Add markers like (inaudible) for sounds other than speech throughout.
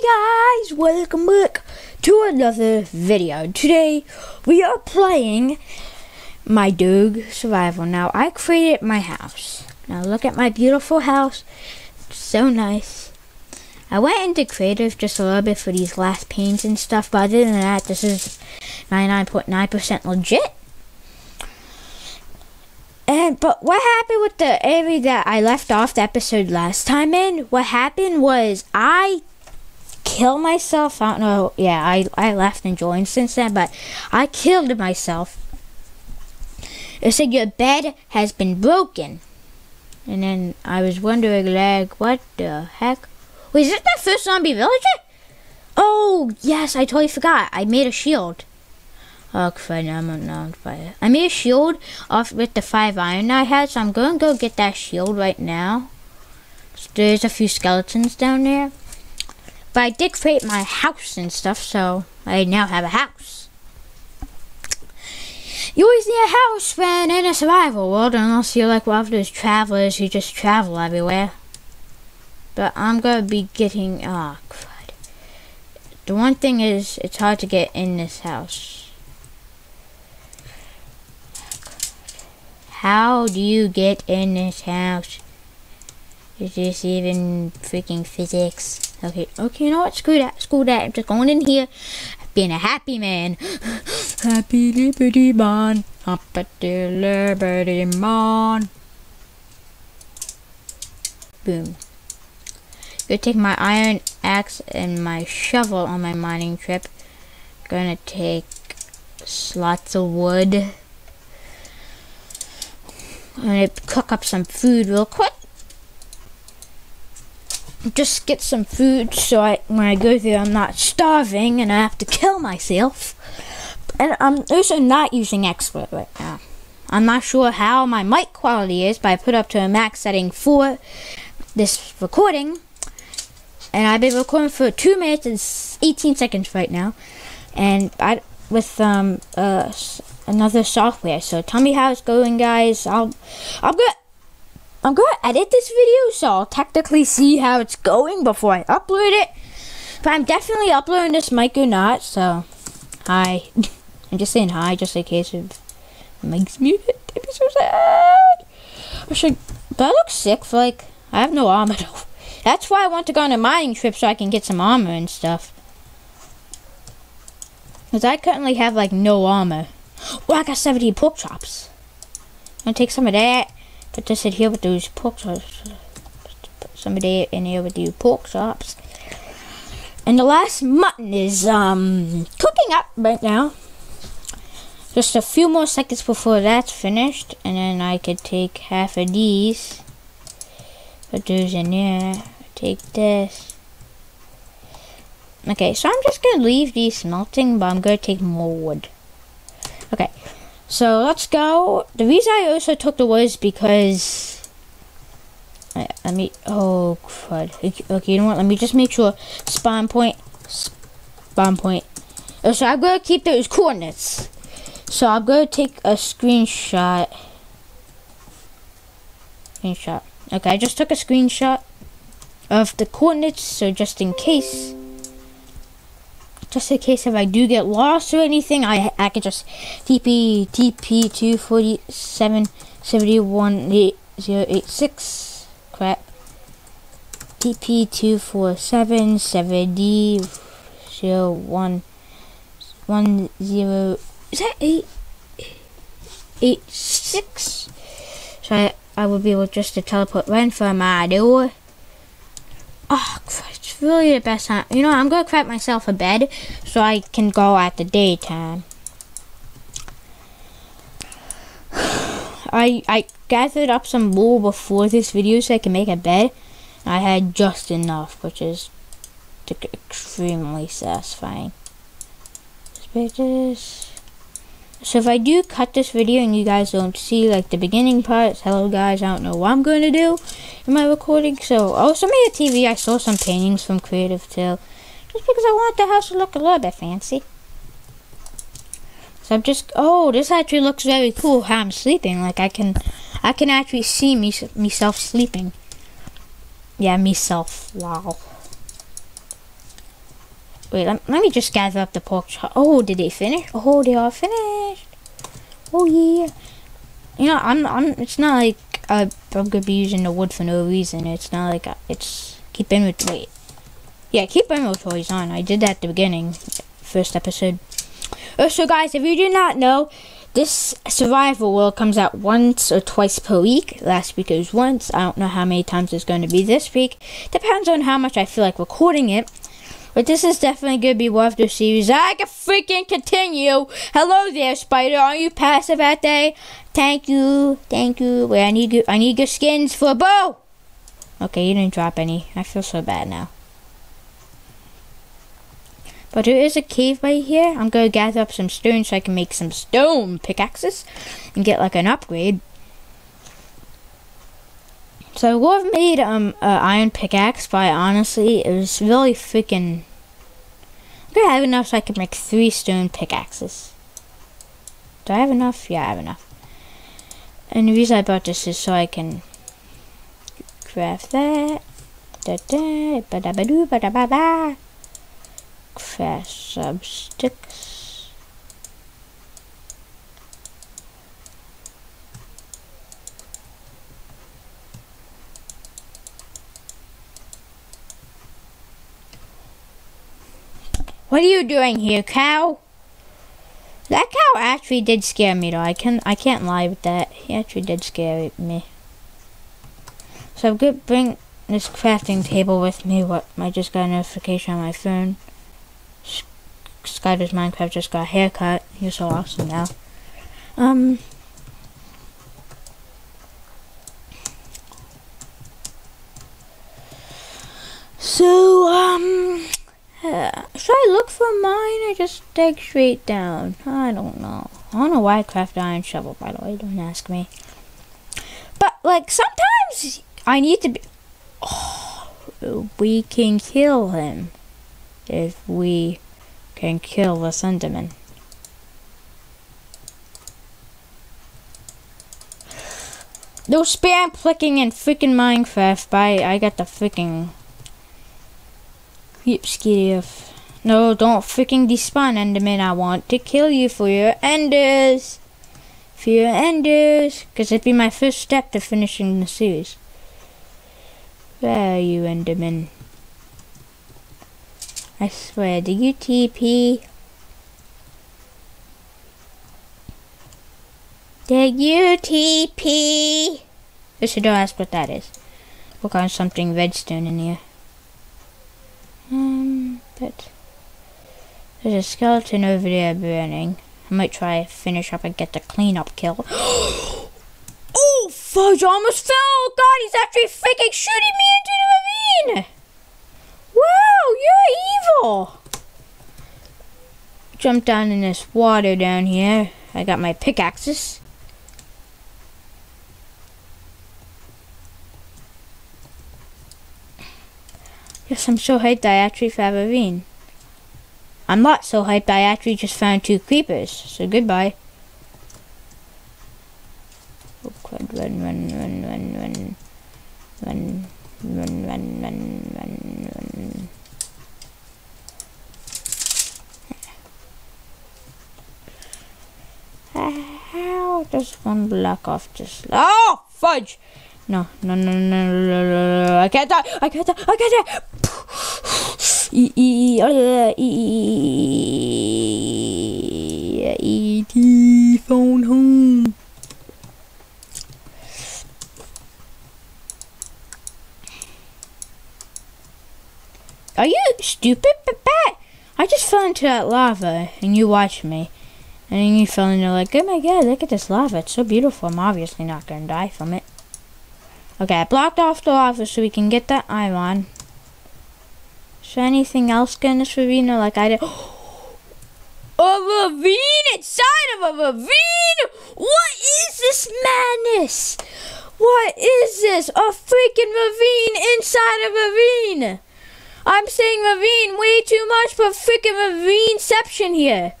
Hey guys, welcome back to another video. Today we are playing my Doog Survival. Now I created my house. Now look at my beautiful house. so nice. I went into creative just a little bit for these last paints and stuff, but other than that, this is 99.9% legit. And but what happened with the area that I left off the episode last time in? What happened was I killed myself. I don't know. Yeah, I I left and joined since then, but I killed myself. It said your bed has been broken, and then I was wondering like, what the heck? Wait, is this the first zombie villager? Oh yes, I totally forgot. I made a shield. Oh crap, I'm not fire. I made a shield off with the five iron I had, so I'm going to go get that shield right now. There's a few skeletons down there. But I did create my house and stuff, so I now have a house. You always need a house when in a survival world, unless you're like one of those travelers who just travel everywhere. But I'm to be getting... Ah, oh, crud. The one thing is, it's hard to get in this house. How do you get in this house? Is this even freaking physics? Okay, okay, you know what? Screw that, screw that. I'm just going in here, being a happy man. (sighs) happy Liberty Man, happy Liberty Man. Boom. Gonna take my iron axe and my shovel on my mining trip. Gonna take slots of wood. I'm gonna cook up some food real quick. Just get some food so I when I go there I'm not starving and I have to kill myself. And I'm also not using expert right now. I'm not sure how my mic quality is, but I put up to a max setting for this recording. And I've been recording for 2 minutes and 18 seconds right now. And I with um uh another software. So tell me how it's going, guys. I'll I'm gonna I'm gonna edit this video, so I'll technically see how it's going before I upload it. But I'm definitely uploading this mic or not. So hi, (laughs) I'm just saying hi, just in case it makes me be so sad. I should, but I look sick. For like I have no armor. (laughs) Though. That's why I want to go on a mining trip so I can get some armor and stuff. Because I currently have like no armor. Oh, I got 70 pork chops. I'm gonna take some of that. Put this in here with those pork chops. Put some of that in here with the pork chops. And the last mutton is um cooking up right now. Just a few more seconds before that's finished, and then I could take half of these. Put those in there. Take this. Okay, so I'm just gonna leave these melting, but I'm gonna take more wood. Okay, so let's go. The reason I also took the wood is because... Let me... Oh, crud. Okay, you know what? Let me just make sure. Spawn point. Spawn point. Oh, so I'm going to keep those coordinates. So I'm going to take a screenshot. Screenshot. Okay, I just took a screenshot of the coordinates, so just in case just in case if I do get lost or anything, I I can just TP TP two forty seven seventy one eight zero eight six crap TP two four seven seventy zero one one zero is that eight eight six? So I I will be able just to teleport right from my door. Oh, it's really the best time. You know, I'm going to craft myself a bed so I can go at the daytime. I I gathered up some wool before this video so I can make a bed. I had just enough, which is extremely satisfying. This so if I do cut this video and you guys don't see like the beginning parts, hello guys, I don't know what I'm going to do in my recording. So oh, also made a TV, I saw some paintings from Creative too. Just because I want the house to look a little bit fancy. So I'm just, oh, this actually looks very cool how I'm sleeping. Like I can, I can actually see me, myself sleeping. Yeah, myself, wow. Wait, let, let me just gather up the pork chop. Oh, did they finish? Oh, they are finished. Oh yeah. You know, I'm. I'm. It's not like uh, I'm gonna be using the wood for no reason. It's not like uh, it's keep inventory. Yeah, keep inventories on. I did that at the beginning, first episode. Oh, so guys, if you do not know, this survival world comes out once or twice per week. Last week it was once. I don't know how many times it's going to be this week. Depends on how much I feel like recording it. But this is definitely going to be worth the series. I can freaking continue. Hello there, Spider. Are you passive at day? Thank you. Thank you. Wait, I need good, I need your skins for a bow. Okay, you didn't drop any. I feel so bad now. But there is a cave right here. I'm going to gather up some stone so I can make some stone pickaxes and get like an upgrade. So I would have made um an iron pickaxe, but honestly, it was really freaking. Gonna have enough so I can make three stone pickaxes. Do I have enough? Yeah, I have enough. And the reason I bought this is so I can craft that. Da da ba da ba doo ba da ba ba. Craft some sticks. What are you doing here, cow? That cow actually did scare me though. I can I can't lie with that. He actually did scare me. So I'm gonna bring this crafting table with me. What I just got a notification on my phone. SkyDoesMinecraft just got a haircut. He's so awesome now. Um So um uh, should I look for mine or just dig straight down? I don't know. I don't know why I craft iron shovel, by the way. Don't ask me. But, like, sometimes I need to be... Oh, we can kill him. If we can kill the Enderman. No spam clicking in freaking Minecraft, but I, I got the freaking Yep, Skidif. No, don't freaking despawn, Enderman. I want to kill you for your enders. For your enders. Because it'd be my first step to finishing the series. Where are you, Enderman? I swear, do you TP? Did you TP? Should not ask what that is. Look on something redstone in here. Um, but there's a skeleton over there burning. I might try to finish up and get the cleanup kill. (gasps) oh, fudge! I almost fell! God, he's actually freaking shooting me into the ravine! Wow, you're evil! Jump down in this water down here. I got my pickaxes. Yes, I'm so hyped I actually found a ravine. I'm not so hyped I actually just found two creepers, so goodbye. Oh crud, run, run, run, run, run, run, run, run, run, run, run. How does one block off this? Oh, fudge! No, no, no, no, no, no, no, I can't die! I can't die! I can't die! E E E E E phone home. Are you stupid, Bat? I just fell into that lava, and you watched me. And then you fell into like, oh my god, look at this lava. It's so beautiful. I'm obviously not going to die from it. Okay, I blocked off the lava so we can get that iron. Is there anything else in this ravine? Like I did. (gasps) A ravine inside of a ravine? What is this madness? What is this? A freaking ravine inside a ravine. I'm saying ravine way too much but freaking ravineception here.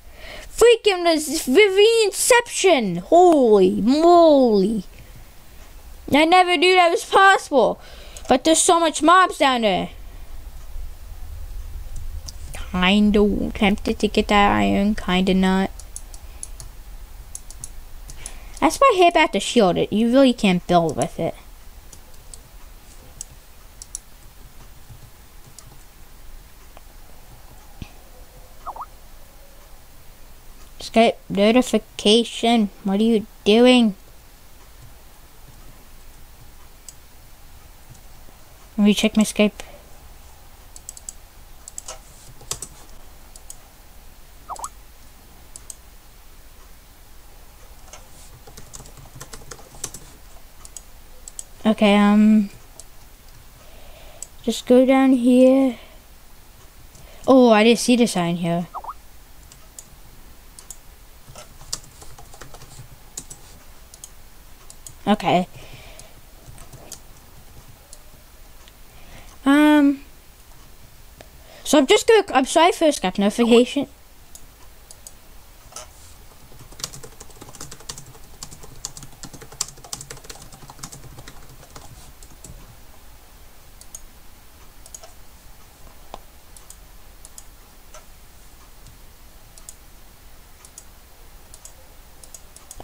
Freaking ravineception. Holy moly. I never knew that was possible. But there's so much mobs down there. Kinda tempted to get that iron, kinda not. That's why I hate about the shield. It you really can't build with it. Skype notification. What are you doing? Let me check my Skype. Okay, um, just go down here. Oh, I didn't see the sign here. Okay. Um, so I'm just gonna... I'm sorry for Skype notification.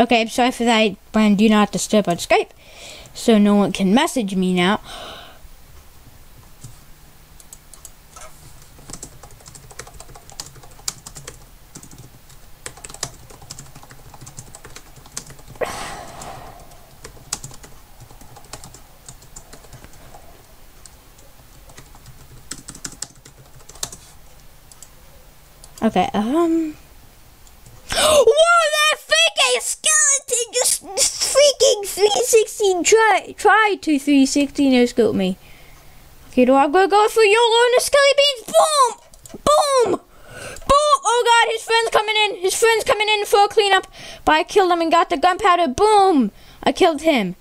Okay, I'm sorry for that, but do not disturb on Skype, so no one can message me now. Okay, um... 316 try try to 316 no scope me. Okay, do I go go for YOLO and the skelly beans? Boom! Boom! Boom! Oh god, his friend's coming in. His friend's coming in for a cleanup. But I killed him and got the gunpowder. Boom! I killed him.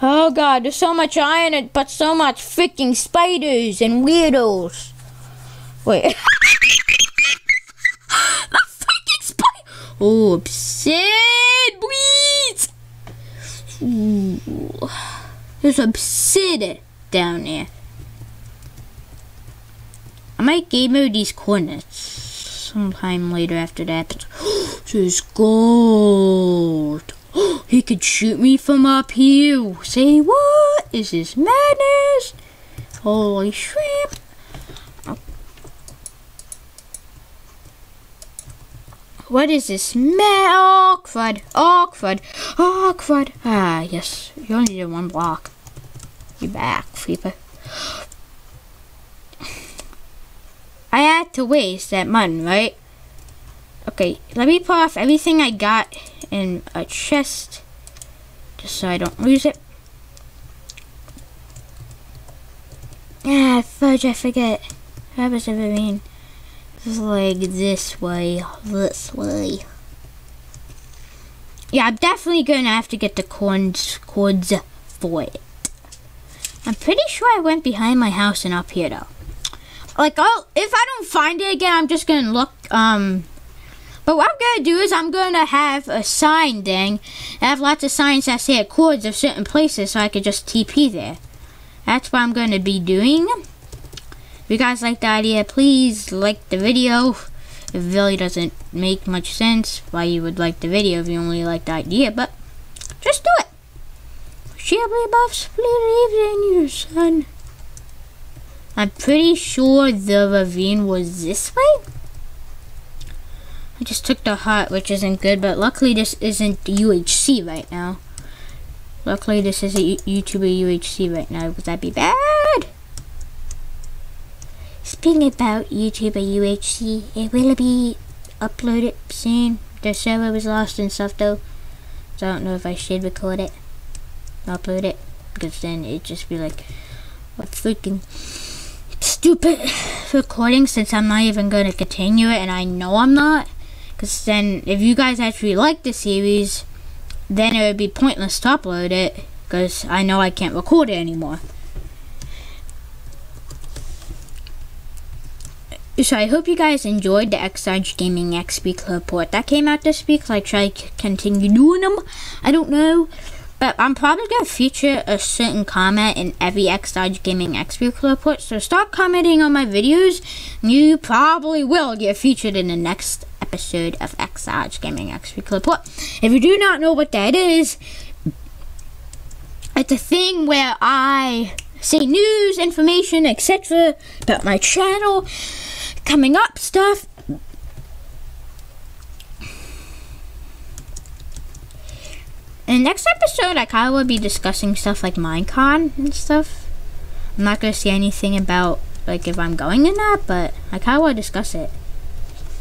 Oh god, there's so much iron, but so much freaking spiders and weirdos. Wait. (laughs) the freaking spider! Oh, upset, please! Ooh. There's obsidian down there. I might game mode these coordinates sometime later after that. (gasps) There's gold. (gasps) he could shoot me from up here. Say what? Is this madness? Holy shrimp. What is this? Awkward, awkward, awkward. Ah, yes. You only did one block. You back, Creeper. I had to waste that money, right? Okay, let me put off everything I got in a chest. Just so I don't lose it. Ah, fudge, I forget. What does it mean? Like this way, this way. Yeah, I'm definitely gonna have to get the corns, cords for it. I'm pretty sure I went behind my house and up here though. Like, I'll, if I don't find it again, I'm just gonna look, um, but what I'm gonna do is I'm gonna have a sign thing. I have lots of signs that say cords of certain places so I could just TP there. That's what I'm gonna be doing. If you guys like the idea, please like the video. It really doesn't make much sense why you would like the video if you only like the idea, but just do it. Shibbly above split in your son. I'm pretty sure the ravine was this way. I just took the hut, which isn't good, but luckily this isn't UHC right now. Luckily this is a YouTuber UHC right now, because that'd be bad. Speaking about YouTube or UHC, it will be uploaded soon. The server was lost and stuff though. So I don't know if I should record it. Upload it. Because then it'd just be like a freaking stupid (sighs) recording since I'm not even going to continue it and I know I'm not. Because then if you guys actually like the series, then it would be pointless to upload it. Because I know I can't record it anymore. So I hope you guys enjoyed the X-Large Gaming XP Club report that came out this week. I try to continue doing them. I don't know. But I'm probably gonna feature a certain comment in every XDoge Gaming Club report. So start commenting on my videos. You probably will get featured in the next episode of XDoge Gaming Club report. If you do not know what that is, it's a thing where I say news, information, etc. about my channel, coming up stuff. In the next episode, I kind of will be discussing stuff like Minecon and stuff. I'm not going to say anything about like if I'm going in that, but I kind of want to discuss it.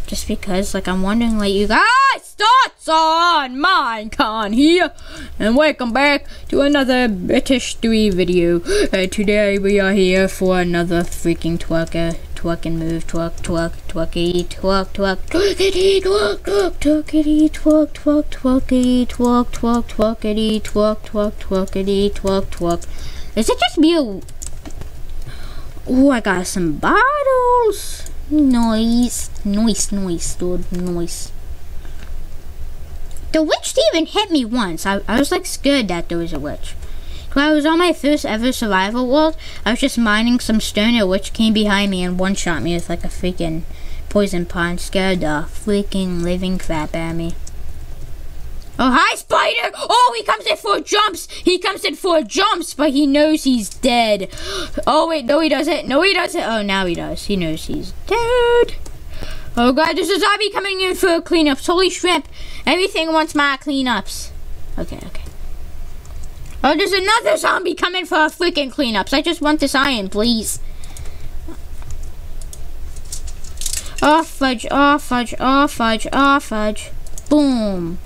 Just because, like, I'm wondering, like, you guys, thoughts on Minecon here, and welcome back to another British 3 video. Uh, today we are here for another freaking twerker, twerk and move, twerk, twerk, twerkity, twerk, twerk, twerkity, twerk, twerk, twerkity, twerk, twerk, twerkity, twerk, twerk, twerkity, twerk, twerk, twerkity, twerk, twerk. Is it just me? Oh, I got some bottles. Noise. Noise, noise, dude. Noise. The witch even hit me once. I, I was like scared that there was a witch. When I was on my first ever survival world, I was just mining some stone and a witch came behind me and one-shot me with like a freaking poison pond. Scared the freaking living crap out of me. Oh, hi, Spider! Oh, he comes in for jumps! He comes in for jumps, but he knows he's dead. Oh, wait, no, he doesn't. No, he doesn't. Oh, now he does. He knows he's dead. Oh, God, there's a zombie coming in for cleanups. Holy shrimp. Everything wants my cleanups. Okay, okay. Oh, there's another zombie coming for our freaking cleanups. I just want this iron, please. Oh, fudge, oh, fudge, oh, fudge, oh, fudge. Boom.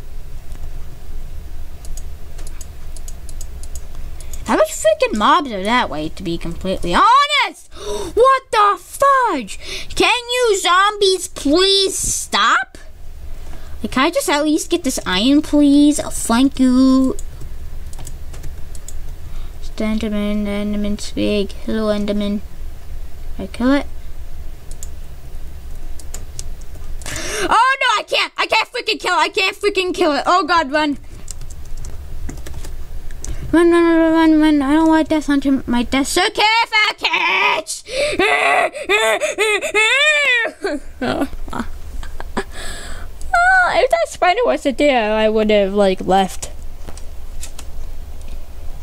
How much freaking mobs are that way, to be completely honest? (gasps) What the fudge? Can you zombies please stop? Like, can I just at least get this iron, please? Thank you. Enderman, Enderman's big. Hello, Enderman. I kill it? Oh, no, I can't. I can't freaking kill it. I can't freaking kill it. Oh, God, run. Run, run, run, run, run. I don't want death onto my death. Careful, catch! (laughs) oh, if that spider wasn't there, I would have, like, left.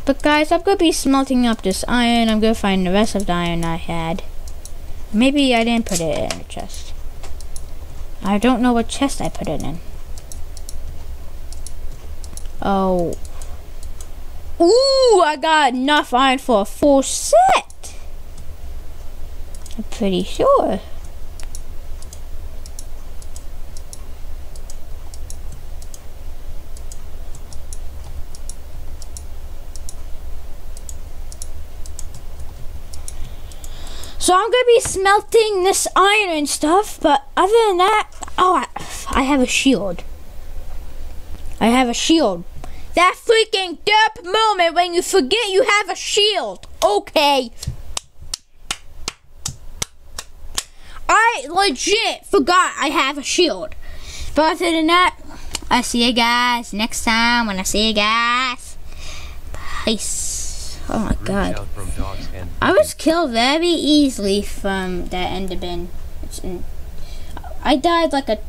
But guys, I'm gonna be smelting up this iron. I'm gonna find the rest of the iron I had. Maybe I didn't put it in a chest. I don't know what chest I put it in. Oh, Ooh, I got enough iron for a full set. I'm pretty sure. So I'm gonna be smelting this iron and stuff, but other than that, oh, I, I have a shield. I have a shield. That freaking derp moment when you forget you have a shield. Okay. I legit forgot I have a shield. But other than that, I'll see you guys next time when I see you guys. Peace. Oh my god. I was killed very easily from that Enderman. I died like a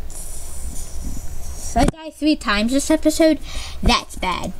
I died three times this episode. That's bad.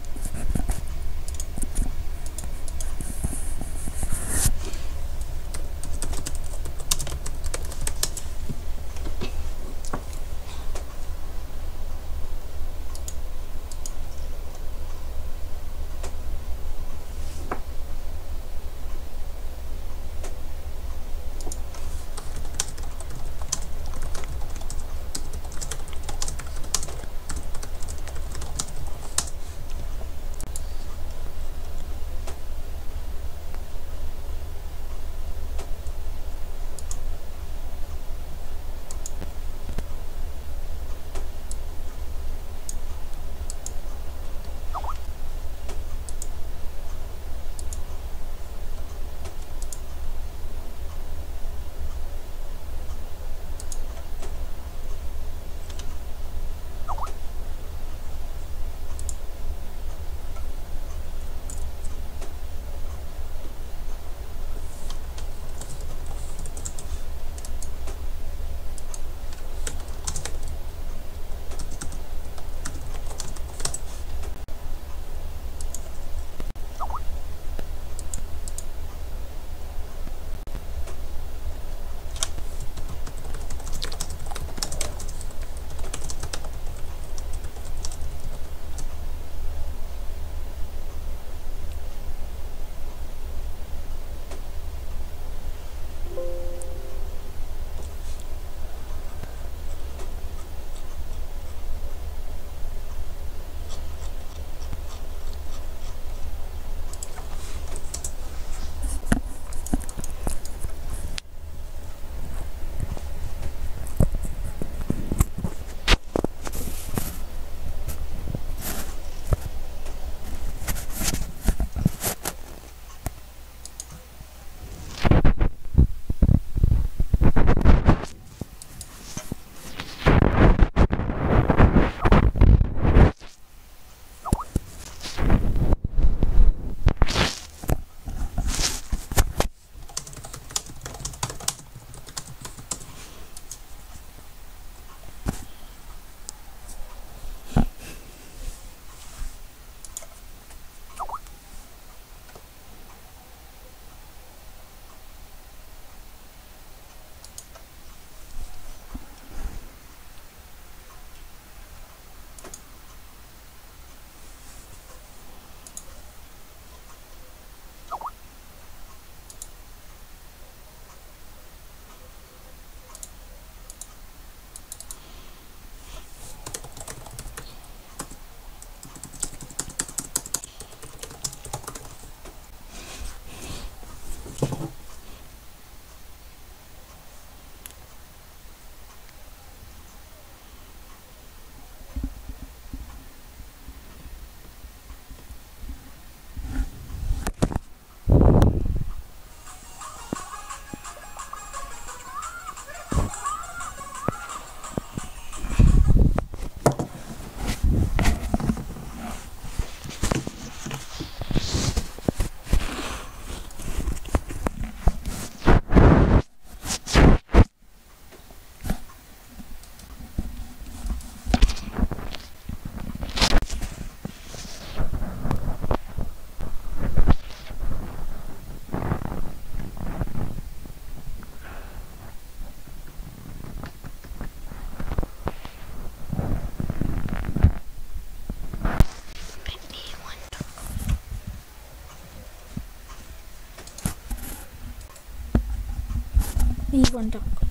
Even dog. Eight,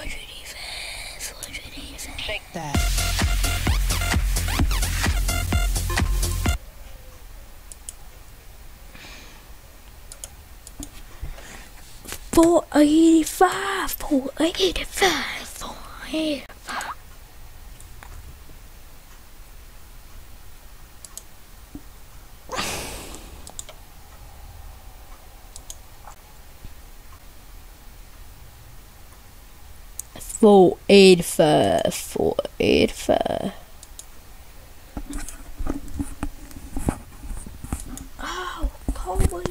even, four hundred even. Shake that. Four eighty-five, four eighty-five, four eighty-five. Four eighty-five, four eighty-five. Oh, holy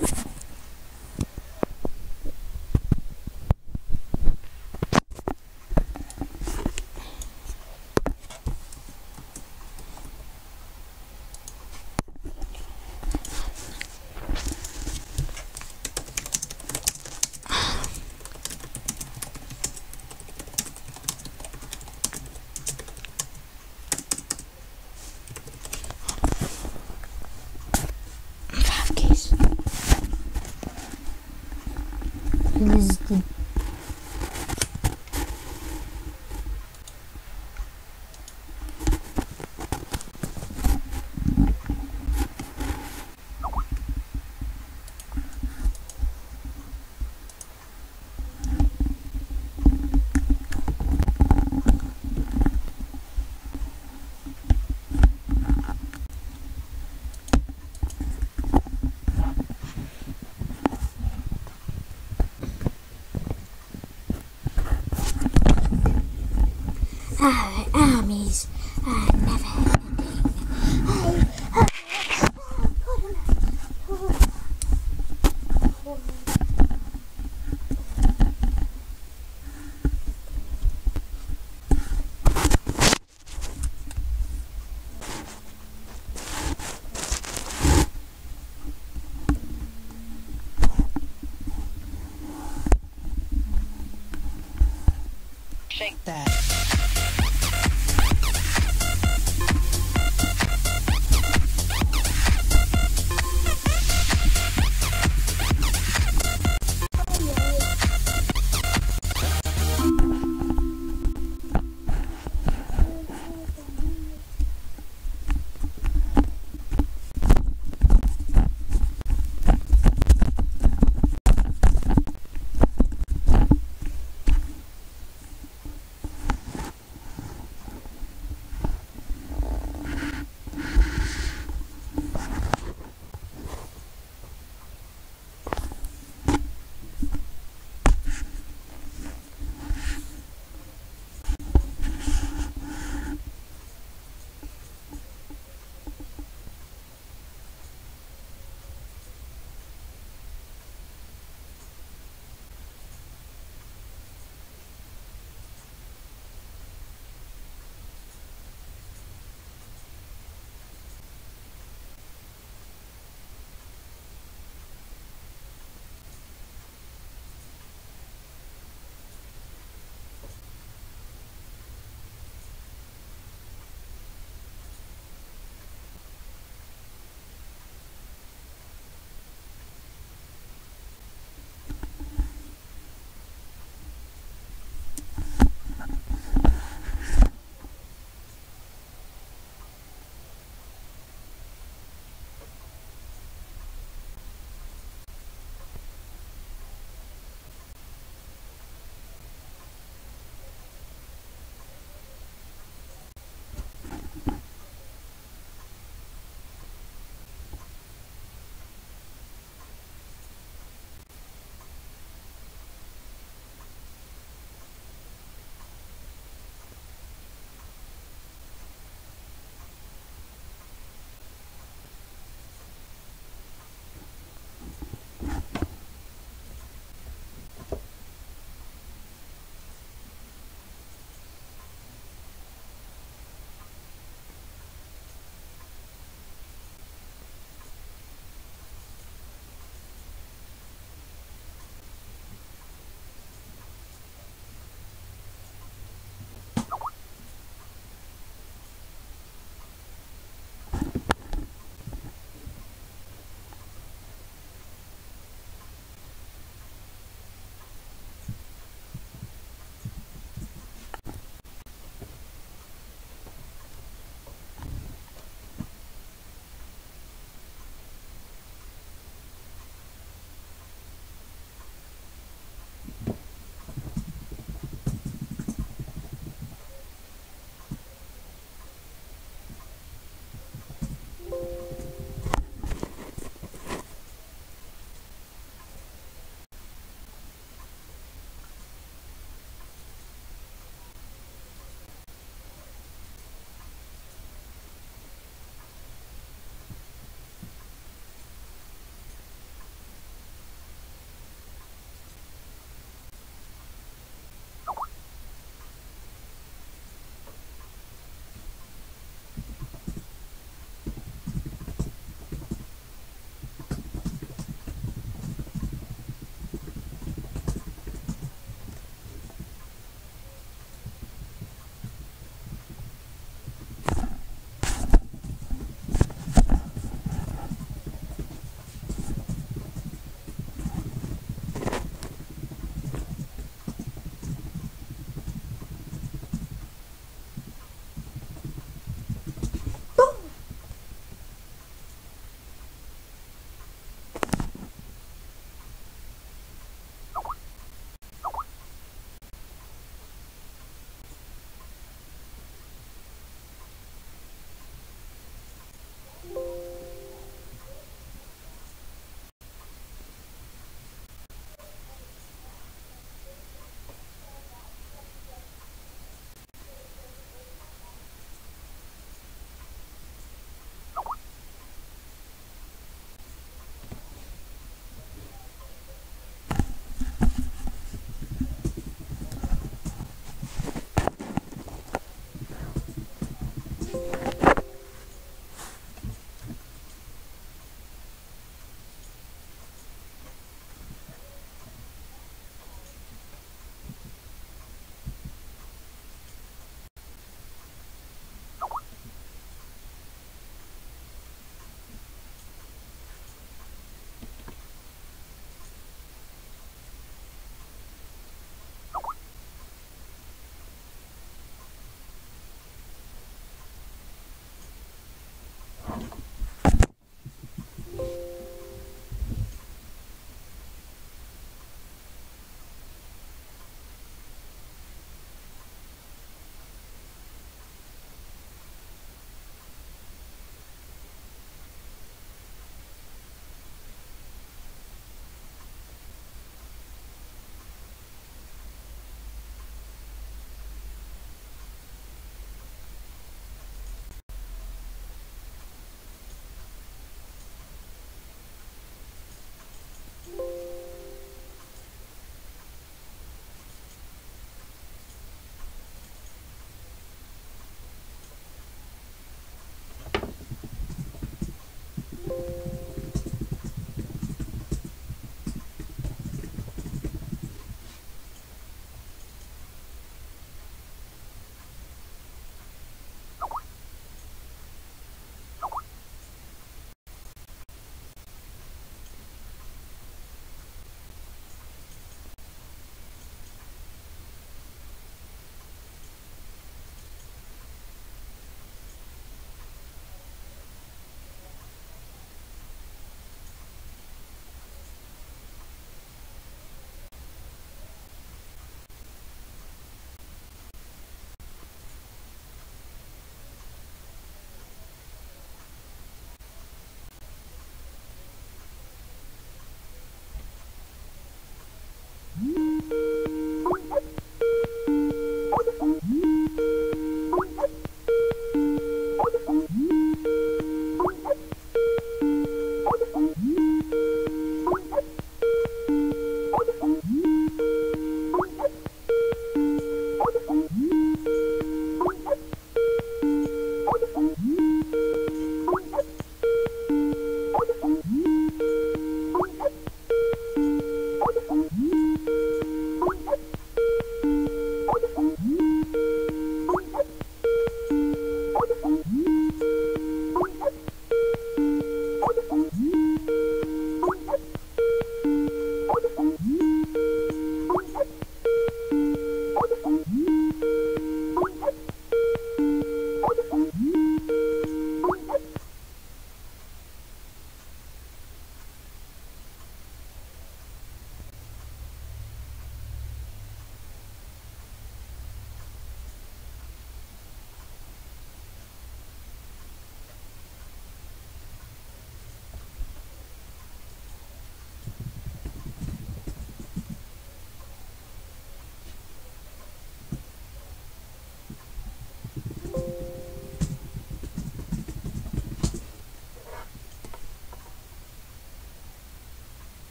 Ah, armies are never ending. Shake